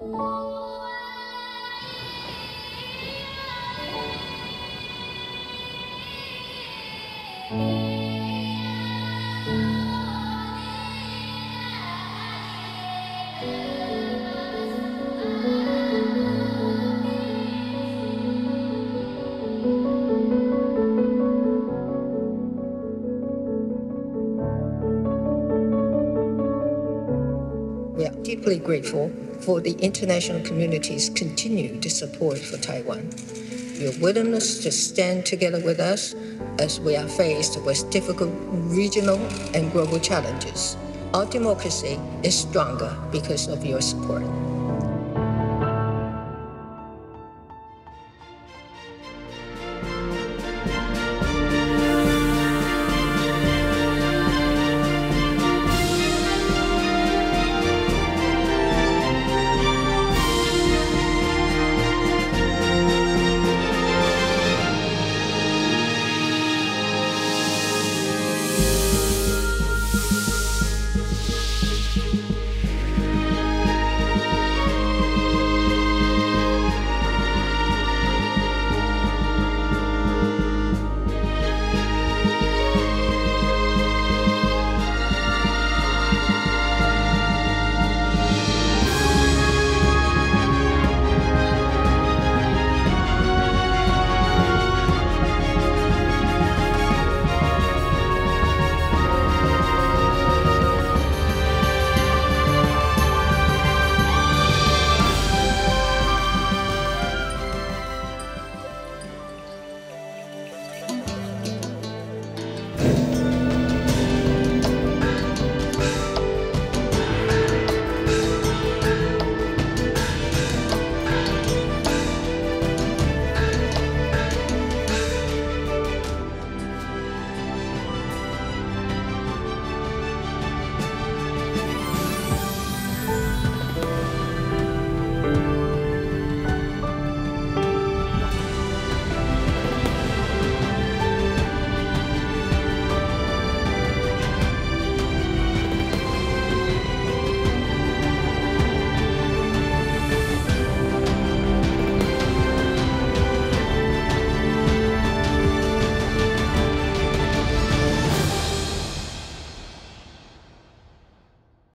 We are deeply grateful for the international community's continued support for Taiwan. Your willingness to stand together with us as we are faced with difficult regional and global challenges. Our democracy is stronger because of your support.